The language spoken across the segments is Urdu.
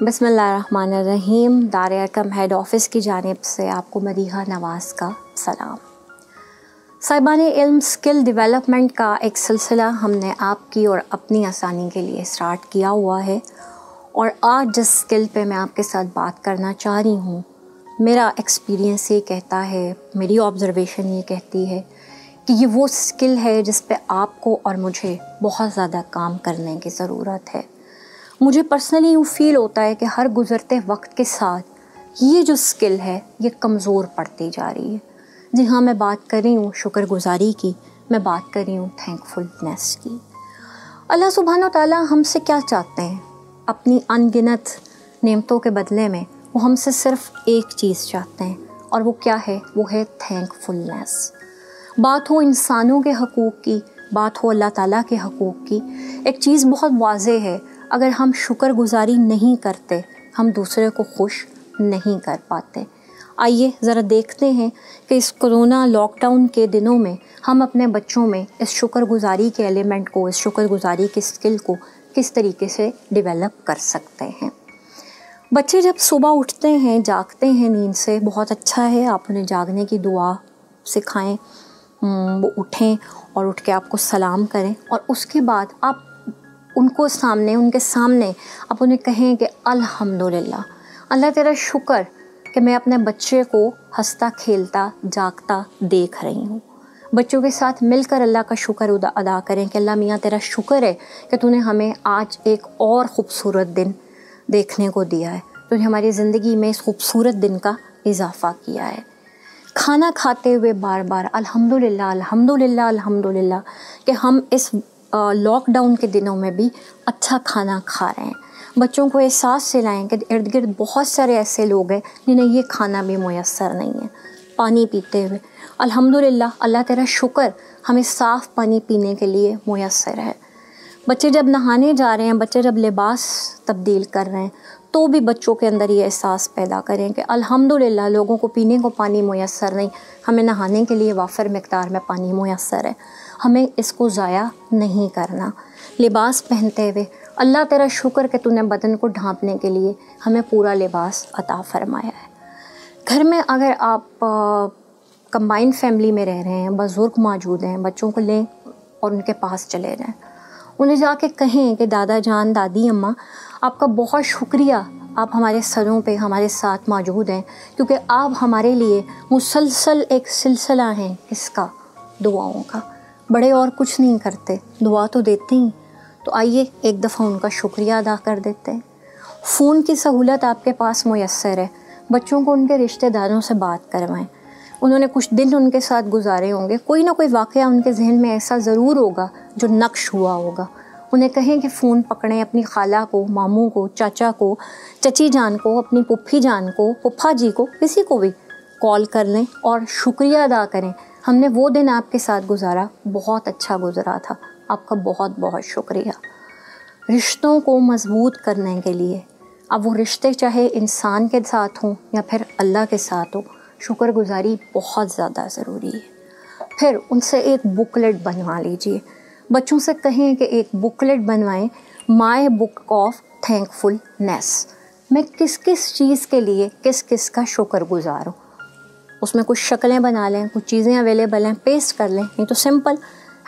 بسم اللہ الرحمن الرحیم۔ دار ارکم ہیڈ آفس کی جانب سے آپ کو مدیحہ نواز کا سلام۔ صاحبان علم سکل ڈیولپمنٹ کا ایک سلسلہ ہم نے آپ کی اور اپنی آسانی کے لیے اسٹارٹ کیا ہوا ہے۔ اور آج جس سکل پہ میں آپ کے ساتھ بات کرنا چاہ رہی ہوں، میرا ایکسپیرینس یہ کہتا ہے، میری آبزرویشن یہ کہتی ہے کہ یہ وہ سکل ہے جس پہ آپ کو اور مجھے بہت زیادہ کام کرنے کی ضرورت ہے۔ مجھے پرسنلی یوں فیل ہوتا ہے کہ ہر گزرتے وقت کے ساتھ یہ جو سکل ہے یہ کمزور پڑتی جا رہی ہے۔ جی ہاں میں بات کر رہی ہوں، شکر گزاری کی۔ میں بات کر رہی ہوں تھینک فلنیس کی۔ اللہ سبحانہ و تعالیٰ ہم سے کیا چاہتے ہیں؟ اپنی ان گنت نعمتوں کے بدلے میں وہ ہم سے صرف ایک چیز چاہتے ہیں اور وہ کیا ہے؟ وہ ہے تھینک فلنیس بات ہو انسانوں کے حقوق کی، بات ہو اللہ تعالیٰ کے حقوق کی، ایک چیز بہت واضح ہے۔ اگر ہم شکر گزاری نہیں کرتے، ہم دوسرے کو خوش نہیں کر پاتے۔ آئیے ذرا دیکھتے ہیں کہ اس کرونا لاک ڈاؤن کے دنوں میں ہم اپنے بچوں میں اس شکر گزاری کے ایلیمنٹ کو، اس شکر گزاری کے اسکل کو کس طریقے سے ڈیولپ کر سکتے ہیں۔ بچے جب صبح اٹھتے ہیں، جاگتے ہیں نیند سے، بہت اچھا ہے، آپ انہیں جاگنے کی دعا سکھائیں، وہ اٹھیں اور اٹھ کے آپ کو سلام کریں اور اس کے بعد آپ ان کو سامنے، ان کے سامنے آپ انہیں کہیں کہ الحمد للہ اللہ تیرا شکر کہ میں اپنے بچے کو ہنستا، کھیلتا، جاگتا دیکھ رہی ہوں۔ بچوں کے ساتھ مل کر اللہ کا شکر ادا کریں کہ اللہ میاں تیرا شکر ہے کہ تو نے ہمیں آج ایک اور خوبصورت دن دیکھنے کو دیا ہے۔ تو نے ہماری زندگی میں اس خوبصورت دن کا اضافہ کیا ہے۔ کھانا کھاتے ہوئے بار بار الحمد للہ الحمد للہ الحمد للہ کہ ہم اس لاک ڈاؤن کے دنوں میں بھی اچھا کھانا کھا رہے ہیں۔ بچوں کو احساس سے لائیں کہ ارد گرد بہت سارے ایسے لوگ ہیں جنہیں یہ کھانا بھی میسر نہیں ہے۔ پانی پیتے ہوئے۔ الحمد للہ اللہ تیرا شکر ہمیں صاف پانی پینے کے لیے میسر ہے۔ بچے جب نہانے جا رہے ہیں، بچے جب لباس تبدیل کر رہے ہیں تو بھی بچوں کے اندر یہ احساس پیدا کریں کہ الحمد للہ لوگوں کو پینے کو پانی میسر نہیں، ہمیں نہانے کے لیے وافر مقدار میں پانی میسر ہے۔ ہمیں اس کو ضائع نہیں کرنا۔ لباس پہنتے ہوئے اللہ تیرا شکر کہ تو نے بدن کو ڈھانپنے کے لیے ہمیں پورا لباس عطا فرمایا ہے۔ گھر میں اگر آپ کمبائن فیملی میں رہ رہے ہیں، بزرگ موجود ہیں، بچوں کو لیں اور ان کے پاس چلے جائیں۔ انہیں جا کے کہیں کہ دادا جان، دادی، اماں آپ کا بہت شکریہ آپ ہمارے سروں پہ ہمارے ساتھ موجود ہیں، کیونکہ آپ ہمارے لیے مسلسل ایک سلسلہ ہیں اس کا، دعاؤں کا۔ بڑے اور کچھ نہیں کرتے، دعا تو دیتے ہی تو آئیے ایک دفعہ ان کا شکریہ ادا کر دیتے ہیں۔ فون کی سہولت آپ کے پاس میسر ہے۔ بچوں کو ان کے رشتہ داروں سے بات کروائیں۔ انہوں نے کچھ دن ان کے ساتھ گزارے ہوں گے۔ کوئی نہ کوئی واقعہ ان کے ذہن میں ایسا ضرور ہوگا جو نقش ہوا ہوگا۔ انہیں کہیں کہ فون پکڑیں اپنی خالہ کو، ماموں کو، چاچا کو، چچی جان کو، اپنی پپھی جان کو پپھا جی کو، کسی کو بھی کال کر لیں اور شکریہ ادا کریں۔ ہم نے وہ دن آپ کے ساتھ گزارا، بہت اچھا گزرا تھا۔ آپ کا بہت بہت شکریہ۔ رشتوں کو مضبوط کرنے کے لیے۔ اب وہ رشتے چاہے انسان کے ساتھ ہوں یا پھر اللہ کے ساتھ ہوں، شکر گزاری بہت زیادہ ضروری ہے۔ پھر ان سے ایک بکلیٹ بنوا لیجیے۔ بچوں سے کہیں کہ ایک بکلیٹ بنوائیں my book of thankfulness میں کس کس چیز کے لیے کس کس کا شکر گزار ہوں؟ اس میں کچھ شکلیں بنا لیں، کچھ چیزیں اویلیبل ہیں پیسٹ کر لیں، نہیں تو سمپل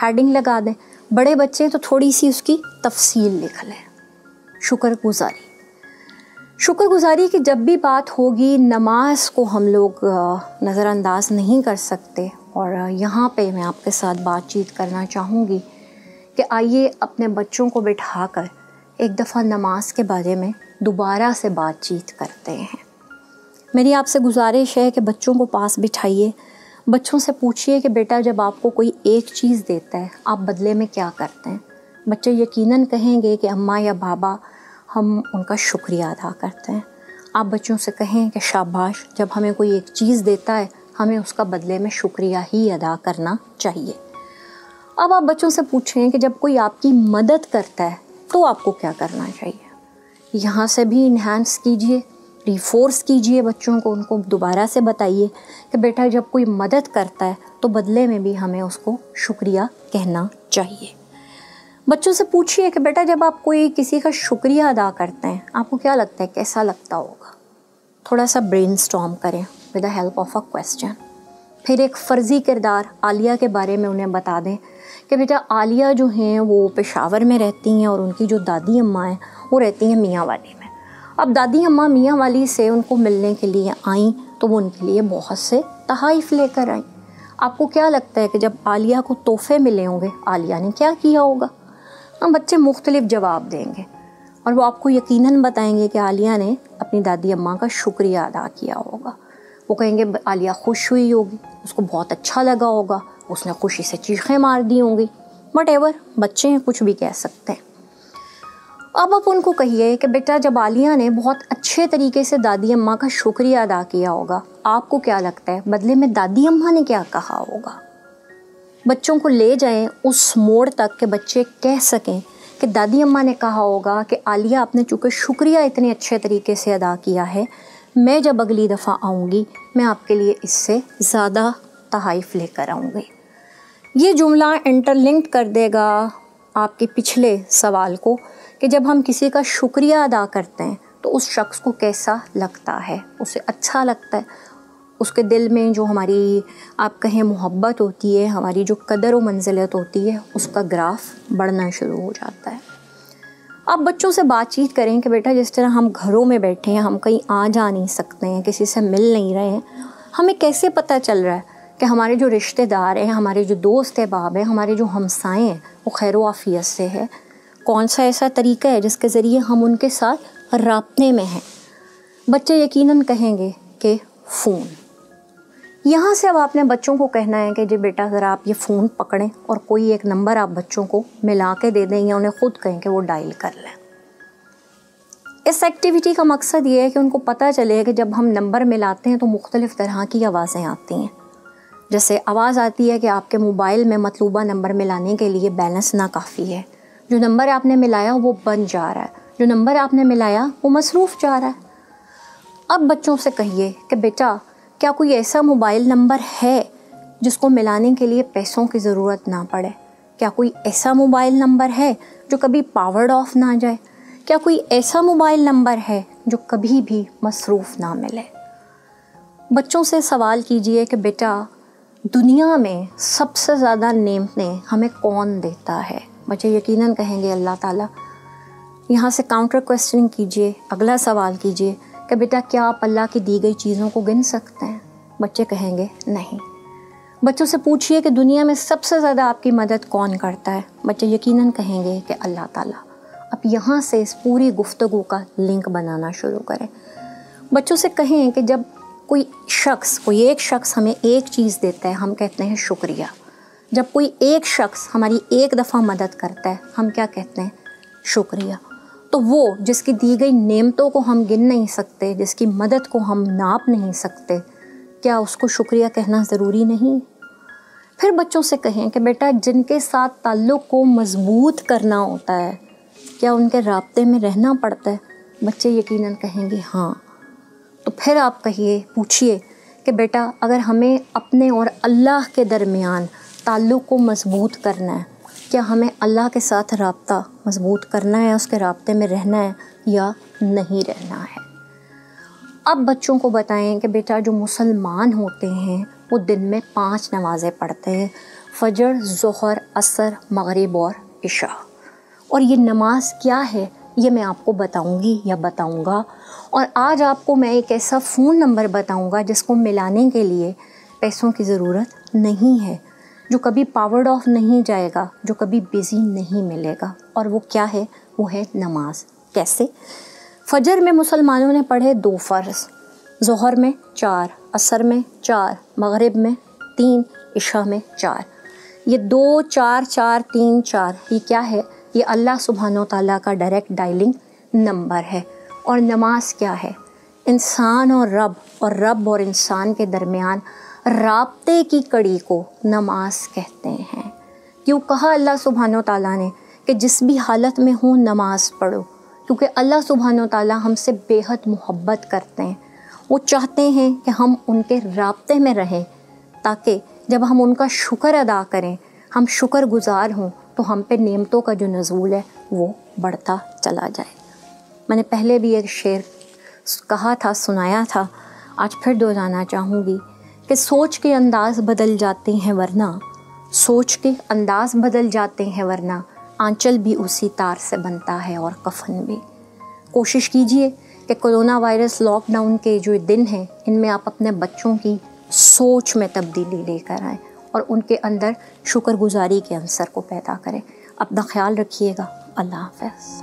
ہیڈنگ لگا دیں۔ بڑے بچے تو تھوڑی سی اس کی تفصیل لکھ لیں۔ شکر گزاری۔ شکر گزاری کی جب بھی بات ہوگی، نماز کو ہم لوگ نظر انداز نہیں کر سکتے۔ اور یہاں پہ میں آپ کے ساتھ بات چیت کرنا چاہوں گی۔ کہ آئیے اپنے بچوں کو بٹھا کر ایک دفعہ نماز کے بارے میں دوبارہ سے بات چیت کرتے ہیں۔ میری آپ سے گزارش ہے کہ بچوں کو پاس بٹھائیے۔ بچوں سے پوچھیے کہ بیٹا جب آپ کو کوئی ایک چیز دیتا ہے، آپ بدلے میں کیا کرتے ہیں؟ بچے یقیناً کہیں گے کہ اماں یا بابا ہم ان کا شکریہ ادا کرتے ہیں۔ آپ بچوں سے کہیں کہ شاباش، جب ہمیں کوئی ایک چیز دیتا ہے، ہمیں اس کا بدلے میں شکریہ ہی ادا کرنا چاہیے۔ اب آپ بچوں سے پوچھیں کہ جب کوئی آپ کی مدد کرتا ہے، تو آپ کو کیا کرنا چاہیے؟ یہاں سے بھی انہینس کیجیے ریفورس کیجیے بچوں کو، ان کو دوبارہ سے بتائیے کہ بیٹا جب کوئی مدد کرتا ہے، تو بدلے میں بھی ہمیں اس کو شکریہ کہنا چاہیے۔ بچوں سے پوچھیے کہ بیٹا جب آپ کوئی کسی کا شکریہ ادا کرتے ہیں، آپ کو کیا لگتا ہے؟ کیسا لگتا ہوگا؟ تھوڑا سا برین اسٹام کریں with the help of a question پھر ایک فرضی کردار عالیہ کے بارے میں انہیں بتا دیں کہ بیٹا عالیہ جو ہیں وہ پشاور میں رہتی ہیں اور ان کی جو دادی اماں ہیں وہ رہتی ہیں میاں والی میں۔ اب دادی اماں میاں والی سے ان کو ملنے کے لیے آئیں تو وہ ان کے لیے بہت سے تحائف لے کر آئیں۔ آپ کو کیا لگتا ہے کہ جب عالیہ کو تحفے ملے ہوں گے، عالیہ نے کیا کیا ہوگا؟ ہم بچے مختلف جواب دیں گے اور وہ آپ کو یقیناً بتائیں گے کہ عالیہ نے اپنی دادی اماں کا شکریہ ادا کیا ہوگا۔ وہ کہیں گے، عالیہ خوش ہوئی ہوگی، اس کو بہت اچھا لگا ہوگا اس نے خوشی سے چیخیں مار دی ہوں گی۔ وٹ ایور بچے ہیں، کچھ بھی کہہ سکتے ہیں۔ اب آپ ان کو کہیے کہ بیٹا، جب عالیہ نے بہت اچھے طریقے سے دادی اماں کا شکریہ ادا کیا ہوگا، آپ کو کیا لگتا ہے؟ بدلے میں دادی اماں نے کیا کہا ہوگا؟ بچوں کو لے جائیں اس موڑ تک کہ بچے کہہ سکیں کہ دادی اماں نے کہا ہوگا کہ عالیہ، آپ نے چونکہ شکریہ اتنے اچھے طریقے سے ادا کیا ہے، میں جب اگلی دفعہ آؤں گی، میں آپ کے لیے اس سے زیادہ تحائف لے کر آؤں گی۔ یہ جملہ انٹر لنکڈ کر دے گا آپ کے پچھلے سوال کو کہ جب ہم کسی کا شکریہ ادا کرتے ہیں تو اس شخص کو کیسا لگتا ہے؟ اسے اچھا لگتا ہے؟ اس کے دل میں جو ہماری، آپ کہیں محبت ہوتی ہے، ہماری جو قدر و منزلت ہوتی ہے، اس کا گراف بڑھنا شروع ہو جاتا ہے۔ آپ بچوں سے بات چیت کریں کہ بیٹا، جس طرح ہم گھروں میں بیٹھے ہیں، ہم کہیں آ جا نہیں سکتے ہیں، کسی سے مل نہیں رہے ہیں، ہمیں کیسے پتہ چل رہا ہے؟ کہ ہمارے جو رشتہ دار ہیں، ہمارے جو دوست احباب ہیں، ہمارے جو ہمسائیں ہیں، وہ خیر و عافیت سے ہے کون سا ایسا طریقہ ہے جس کے ذریعے ہم ان کے ساتھ رابطے میں ہیں؟ بچے یقیناً کہیں گے کہ فون۔ یہاں سے اب آپ نے بچوں کو کہنا ہے کہ جی بیٹا ذرا آپ یہ فون پکڑیں اور کوئی ایک نمبر آپ بچوں کو ملا کے دے دیں یا انہیں خود کہیں کہ وہ ڈائل کر لیں۔ اس ایکٹیویٹی کا مقصد یہ ہے کہ ان کو پتہ چلے کہ جب ہم نمبر ملاتے ہیں تو مختلف طرح کی آوازیں آتی ہیں۔ جیسے آواز آتی ہے کہ آپ کے موبائل میں مطلوبہ نمبر ملانے کے لیے بیلنس نہ کافی ہے۔ جو نمبر آپ نے ملایا وہ بن جا رہا ہے۔ جو نمبر آپ نے ملایا وہ مصروف جا رہا ہے۔ اب بچوں سے کہیے کہ بیٹا، کیا کوئی ایسا موبائل نمبر ہے جس کو ملانے کے لیے پیسوں کی ضرورت نہ پڑے؟ کیا کوئی ایسا موبائل نمبر ہے جو کبھی پاورڈ آف نہ جائے؟ کیا کوئی ایسا موبائل نمبر ہے جو کبھی بھی مصروف نہ ملے؟ بچوں سے سوال کیجیے کہ بیٹا دنیا میں سب سے زیادہ نعمتیں ہمیں کون دیتا ہے؟ بچے یقیناً کہیں گے اللہ تعالیٰ، یہاں سے کاؤنٹر کویسچن کیجیے، اگلا سوال کیجیے کہ بیٹا کیا آپ اللہ کی دی گئی چیزوں کو گن سکتے ہیں؟ بچے کہیں گے نہیں۔ بچوں سے پوچھئے کہ دنیا میں سب سے زیادہ آپ کی مدد کون کرتا ہے؟ بچے یقیناً کہیں گے کہ اللہ تعالیٰ۔ اب یہاں سے اس پوری گفتگو کا لنک بنانا شروع کریں۔ بچوں سے کہیں کہ جب کوئی شخص، کوئی ایک شخص ہمیں ایک چیز دیتا ہے، ہم کہتے ہیں شکریہ۔ جب کوئی ایک شخص ہماری ایک دفعہ مدد کرتا ہے، ہم کیا کہتے ہیں؟ شکریہ۔ تو وہ جس کی دی گئی نعمتوں کو ہم گن نہیں سکتے، جس کی مدد کو ہم ناپ نہیں سکتے، کیا اس کو شکریہ کہنا ضروری نہیں؟ پھر بچوں سے کہیں کہ بیٹا، جن کے ساتھ تعلق کو مضبوط کرنا ہوتا ہے، کیا ان کے رابطے میں رہنا پڑتا ہے؟ بچے یقیناً کہیں گے ہاں۔ تو پھر آپ کہیے پوچھئے کہ بیٹا، اگر ہمیں اپنے اور اللہ کے درمیان تعلق کو مضبوط کرنا ہے، کیا ہمیں اللہ کے ساتھ رابطہ مضبوط کرنا ہے، اس کے رابطے میں رہنا ہے یا نہیں رہنا ہے؟ اب بچوں کو بتائیں کہ بیٹا، جو مسلمان ہوتے ہیں، وہ دن میں پانچ نمازیں پڑھتے ہیں، فجر، ظہر، عصر، مغرب اور عشاء۔ اور یہ نماز کیا ہے؟ یہ میں آپ کو بتاؤں گی یا بتاؤں گا۔ اور آج آپ کو میں ایک ایسا فون نمبر بتاؤں گا جس کو ملانے کے لیے پیسوں کی ضرورت نہیں ہے، جو کبھی پاورڈ آف نہیں جائے گا، جو کبھی بزی نہیں ملے گا۔ اور وہ کیا ہے؟ وہ ہے نماز۔ کیسے؟ فجر میں مسلمانوں نے پڑھے دو فرض، ظہر میں چار، عصر میں چار، مغرب میں تین، عشاء میں چار۔ یہ دو، چار چار، تین، چار، یہ کیا ہے؟ یہ اللہ سبحانہ و تعالیٰ کا ڈائریکٹ ڈائلنگ نمبر ہے۔ اور نماز کیا ہے؟ انسان اور رب اور رب اور انسان کے درمیان رابطے کی کڑی کو نماز کہتے ہیں۔ کیوں کہا اللہ سبحانہ و تعالیٰ نے کہ جس بھی حالت میں ہوں نماز پڑھو، کیونکہ اللہ سبحانہ و تعالیٰ ہم سے بے حد محبت کرتے ہیں۔ وہ چاہتے ہیں کہ ہم ان کے رابطے میں رہیں، تاکہ جب ہم ان کا شکر ادا کریں، ہم شکر گزار ہوں۔ تو ہم پہ نعمتوں کا جو نزول ہے وہ بڑھتا چلا جائے۔ میں نے پہلے بھی ایک شعر کہا تھا، سنایا تھا۔ آج پھر دہرانا چاہوں گی کہ سوچ کے انداز بدل جاتے ہیں ورنہ، سوچ کے انداز بدل جاتے ہیں ورنہ، آنچل بھی اسی تار سے بنتا ہے اور کفن بھی۔ کوشش کیجیے کہ کرونا وائرس لاک ڈاؤن کے جو دن ہیں، ان میں آپ اپنے بچوں کی سوچ میں تبدیلی لے کر آئیں۔ اور ان کے اندر شکر گزاری کے عنصر کو پیدا کریں اپنا خیال رکھیے گا۔ اللہ حافظ۔